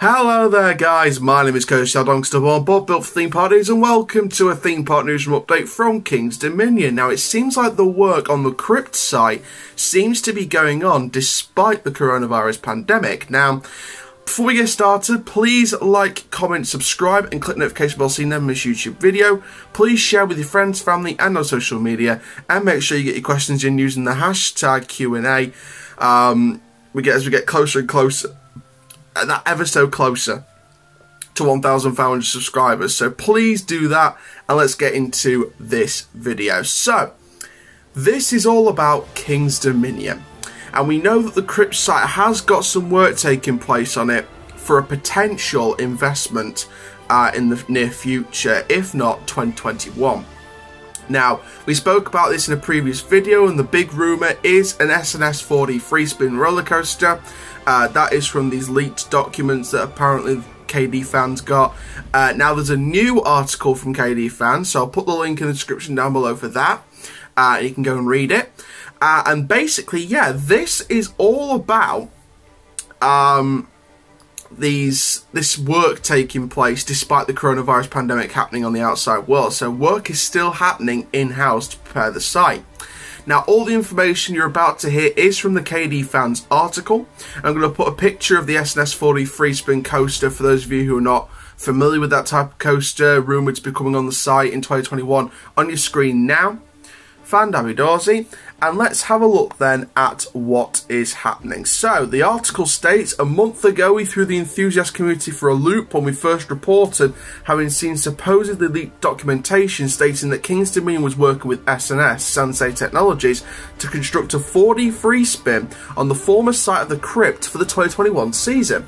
Hello there guys, my name is Coach Dongster Bob built for Theme Park News and welcome to a Theme Park Newsroom update from King's Dominion. Now it seems like the work on the crypt site seems to be going on despite the coronavirus pandemic. Now, before we get started, please like, comment, subscribe and click the notification bell so you never miss a YouTube video. Please share with your friends, family and on social media and make sure you get your questions in using the hashtag Q&A. Um, we get as we get closer and closer that ever so closer to 1,500 subscribers. So please do that and let's get into this video. So, this is all about King's Dominion. And we know that the crypt site has got some work taking place on it for a potential investment uh, in the near future, if not 2021. Now, we spoke about this in a previous video, and the big rumour is an S&S 4D free spin roller coaster. Uh, that is from these leaked documents that apparently KD fans got. Uh, now, there's a new article from KD fans, so I'll put the link in the description down below for that. Uh, you can go and read it. Uh, and basically, yeah, this is all about um, these this work taking place despite the coronavirus pandemic happening on the outside world. So work is still happening in-house to prepare the site. Now, all the information you're about to hear is from the KD Fans article. I'm going to put a picture of the S&S 4D free spin coaster for those of you who are not familiar with that type of coaster, rumoured to be coming on the site in 2021, on your screen now. Fan Dabby Dorsey, and let's have a look then at what is happening. So, the article states a month ago we threw the enthusiast community for a loop when we first reported having seen supposedly leaked documentation stating that King's Dominion was working with S&S, Sansei Technologies, to construct a 4D free spin on the former site of the crypt for the 2021 season.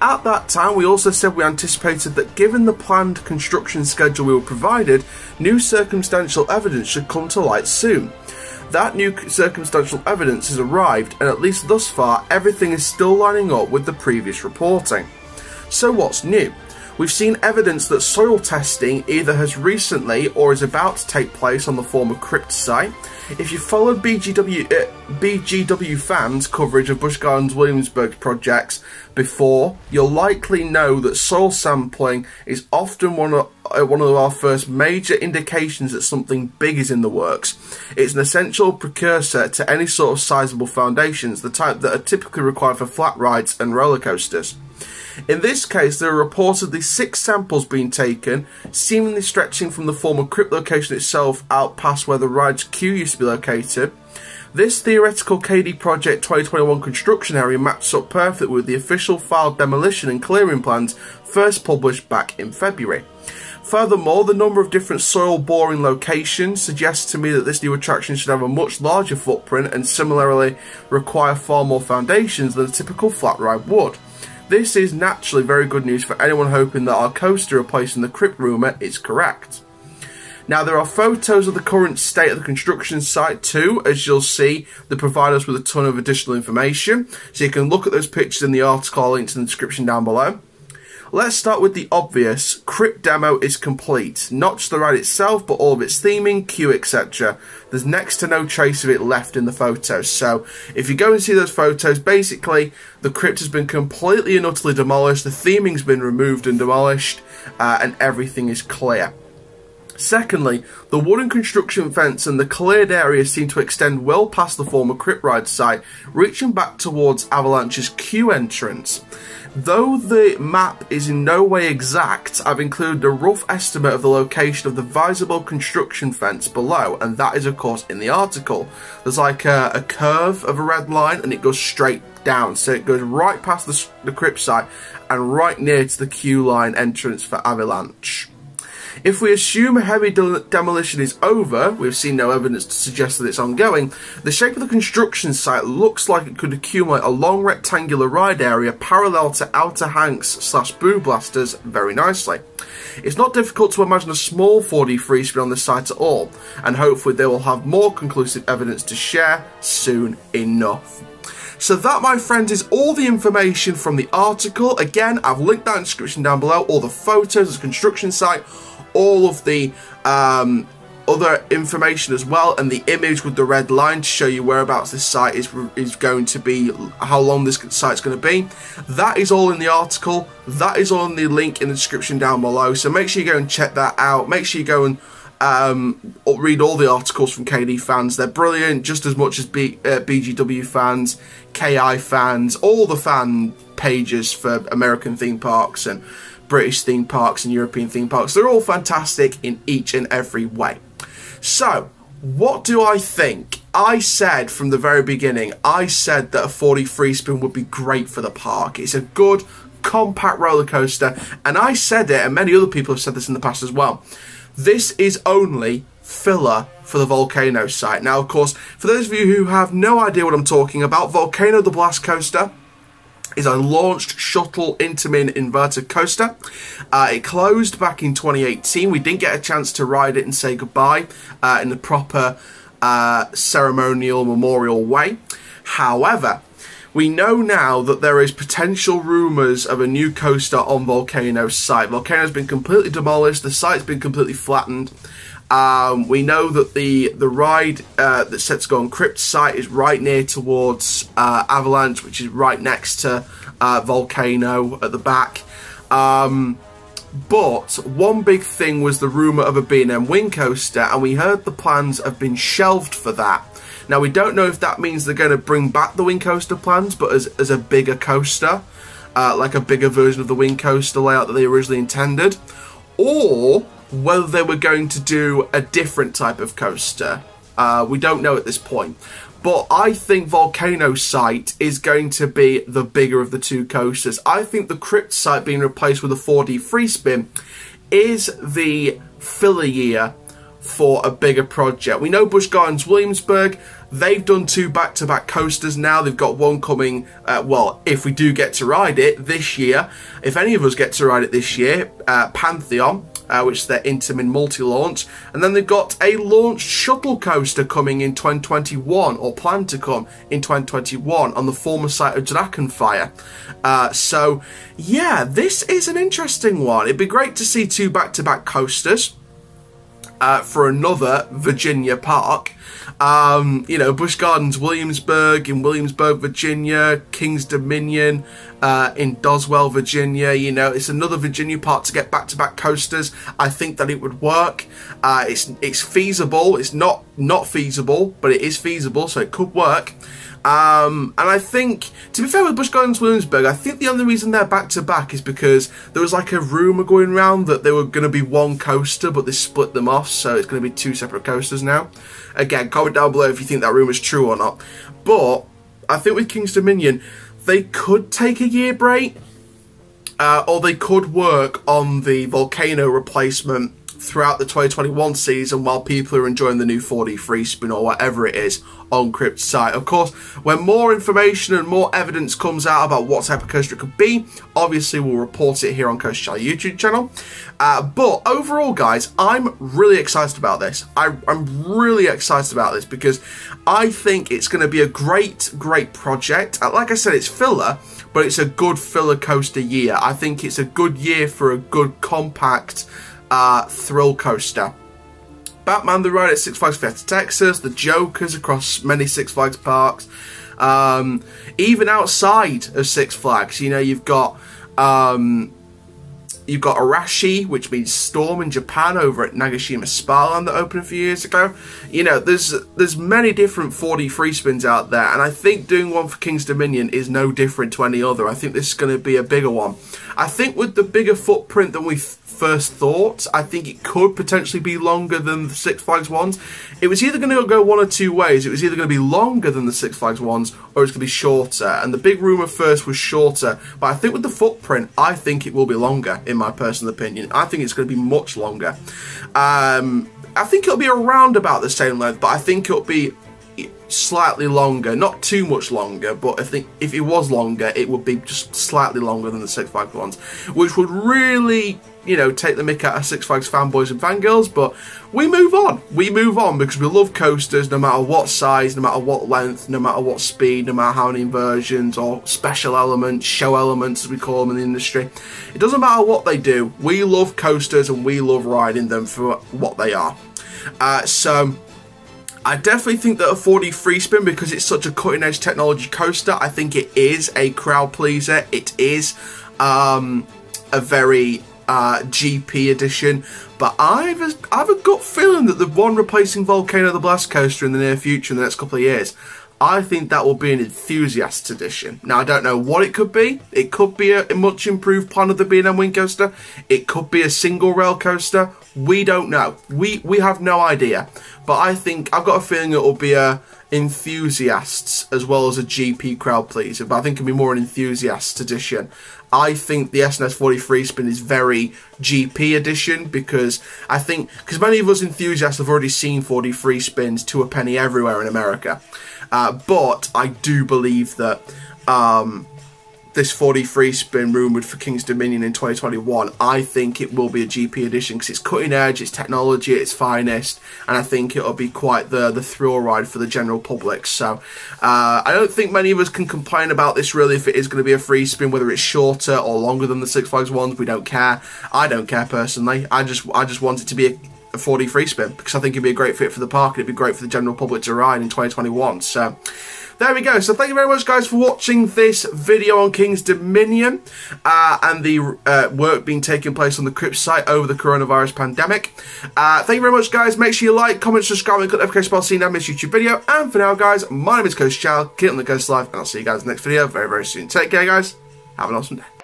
At that time, we also said we anticipated that given the planned construction schedule we were provided, new circumstantial evidence should come to light soon. That new circumstantial evidence has arrived, and at least thus far, everything is still lining up with the previous reporting. So, what's new? We've seen evidence that soil testing either has recently or is about to take place on the former crypt site. If you followed BGW, uh, BGW fans' coverage of Busch Gardens Williamsburg projects before, you'll likely know that soil sampling is often one of, uh, one of our first major indications that something big is in the works. It's an essential precursor to any sort of sizable foundations, the type that are typically required for flat rides and roller coasters. In this case, there are reportedly six samples being taken, seemingly stretching from the former crypt location itself out past where the ride's queue used to be located. This theoretical KD Project 2021 construction area matches up perfectly with the official filed demolition and clearing plans first published back in February. Furthermore, the number of different soil boring locations suggests to me that this new attraction should have a much larger footprint and similarly require far more foundations than a typical flat ride would. This is naturally very good news for anyone hoping that our coaster replacing the crypt rumour is correct. Now there are photos of the current state of the construction site too, as you'll see, that provide us with a ton of additional information. So you can look at those pictures in the article, I'll link to the description down below. Let's start with the obvious. Crypt demo is complete. Not just the ride itself, but all of its theming, queue, etc. There's next to no trace of it left in the photos. So, if you go and see those photos, basically, the crypt has been completely and utterly demolished, the theming's been removed and demolished, uh, and everything is clear. Secondly, the wooden construction fence and the cleared area seem to extend well past the former Crypt Ride site, reaching back towards Avalanche's queue entrance. Though the map is in no way exact, I've included a rough estimate of the location of the visible construction fence below, and that is of course in the article. There's like a, a curve of a red line and it goes straight down, so it goes right past the, the crypt site and right near to the queue line entrance for Avalanche. If we assume heavy de demolition is over, we've seen no evidence to suggest that it's ongoing, the shape of the construction site looks like it could accumulate a long rectangular ride area parallel to outer hanks slash boo blasters very nicely. It's not difficult to imagine a small 4D free spin on the site at all, and hopefully they will have more conclusive evidence to share soon enough. So that, my friends, is all the information from the article. Again, I've linked that in the description down below, all the photos, the construction site, all of the um, other information as well, and the image with the red line to show you whereabouts this site is is going to be, how long this site's going to be. That is all in the article. That is on the link in the description down below. So make sure you go and check that out. Make sure you go and um, read all the articles from KD fans. They're brilliant, just as much as B, uh, BGW fans, KI fans, all the fan pages for American theme parks and British theme parks and European theme parks. They're all fantastic in each and every way. So, what do I think? I said from the very beginning, I said that a 4D free spin would be great for the park. It's a good, compact roller coaster, and I said it, and many other people have said this in the past as well. This is only filler for the Volcano site. Now, of course, for those of you who have no idea what I'm talking about, Volcano the Blast Coaster is a launched shuttle Intamin inverted coaster. Uh, it closed back in 2018. We didn't get a chance to ride it and say goodbye uh, in the proper uh, ceremonial memorial way. However, we know now that there is potential rumours of a new coaster on Volcano's site. Volcano's been completely demolished, the site's been completely flattened. Um, we know that the the ride uh, that's set to go on Crypt site is right near towards uh, Avalanche, which is right next to uh, Volcano at the back. Um, but one big thing was the rumour of a B&M wing coaster, and we heard the plans have been shelved for that. Now, we don't know if that means they're going to bring back the Wing Coaster plans, but as, as a bigger coaster, uh, like a bigger version of the Wing Coaster layout that they originally intended, or whether they were going to do a different type of coaster. Uh, we don't know at this point. But I think Volcano site is going to be the bigger of the two coasters. I think the Crypt site being replaced with a 4D free spin is the filler year for a bigger project. We know Busch Gardens Williamsburg, they've done two back-to-back coasters now. They've got one coming, uh, well, if we do get to ride it this year, if any of us get to ride it this year, uh, Pantheon, uh, which is their Intamin multi-launch. And then they've got a launch shuttle coaster coming in 2021, or planned to come in 2021, on the former site of Drachen Fire. Uh, so, yeah, this is an interesting one. It'd be great to see two back-to-back -back coasters uh, for another Virginia park. Um, you know, Busch Gardens, Williamsburg in Williamsburg, Virginia, King's Dominion uh, in Doswell, Virginia. You know, it's another Virginia park to get back-to-back coasters. I think that it would work. Uh, it's it's feasible. It's not not feasible, but it is feasible, so it could work. Um, and I think, to be fair with Busch Gardens Williamsburg, I think the only reason they're back to back is because there was like a rumour going around that they were going to be one coaster, but they split them off, so it's going to be two separate coasters now. Again, comment down below if you think that rumour is true or not. But I think with King's Dominion, they could take a year break, uh, or they could work on the volcano replacement throughout the 2021 season while people are enjoying the new 4D free spin or whatever it is on Crypt site. Of course, when more information and more evidence comes out about what type of coaster it could be, obviously we'll report it here on Coaster Chall YouTube channel. Uh, but overall, guys, I'm really excited about this. I, I'm really excited about this because I think it's going to be a great, great project. Uh, like I said, it's filler, but it's a good filler coaster year. I think it's a good year for a good compact uh, thrill coaster. Batman the Ride at Six Flags Fiesta Texas, the Jokers across many Six Flags parks, um, even outside of Six Flags, you know, you've got um, you've got Arashi, which means storm in Japan over at Nagashima Spa Land that opened a few years ago. You know, there's there's many different 4D free spins out there, and I think doing one for King's Dominion is no different to any other. I think this is going to be a bigger one. I think with the bigger footprint than we first thought. I think it could potentially be longer than the Six Flags ones. It was either going to go one or two ways. It was either going to be longer than the Six Flags ones or it's going to be shorter. And the big rumour first was shorter. But I think with the footprint, I think it will be longer, in my personal opinion. I think it's going to be much longer. Um, I think it'll be around about the same length, but I think it'll be slightly longer, not too much longer, but I think if it was longer, it would be just slightly longer than the Six Flags ones, which would really, you know, take the mick out of Six Flags fanboys and fangirls, but we move on. We move on because we love coasters no matter what size, no matter what length, no matter what speed, no matter how many inversions or special elements, show elements as we call them in the industry. It doesn't matter what they do, we love coasters and we love riding them for what they are. Uh, so I definitely think that a 4D free spin, because it's such a cutting edge technology coaster, I think it is a crowd pleaser. It is um, a very uh, GP edition, but I've a, I've a gut feeling that the one replacing Volcano the Blast coaster in the near future, in the next couple of years, I think that will be an enthusiast edition. Now I don't know what it could be. It could be a, much improved plan of the B&M Wing coaster. It could be a single rail coaster. We don't know. We we have no idea. But I think I've got a feeling it will be a enthusiasts as well as a GP crowd pleaser. But I think it'll be more an enthusiast edition. I think the S&S 43 spin is very GP edition because I think because many of us enthusiasts have already seen 4D free spins to a penny everywhere in America. Uh, but I do believe that um, this 4D free spin rumoured for King's Dominion in 2021, I think it will be a GP edition because it's cutting edge, it's technology it's finest, and I think it'll be quite the, the thrill ride for the general public. So uh, I don't think many of us can complain about this really if it is going to be a free spin, whether it's shorter or longer than the Six Flags ones. We don't care. I don't care personally. I just I just want it to be a a 4D free spin because I think it'd be a great fit for the park and it'd be great for the general public to ride in 2021. So there we go. So thank you very much, guys, for watching this video on King's Dominion uh, and the uh, work being taking place on the Crypt site over the coronavirus pandemic. Uh, thank you very much, guys. Make sure you like, comment, subscribe, and click the notification bell so you never miss YouTube video. And for now, guys, my name is Coaster Chall. Keep on the Ghost Life, and I'll see you guys next video very, very soon. Take care, guys. Have an awesome day.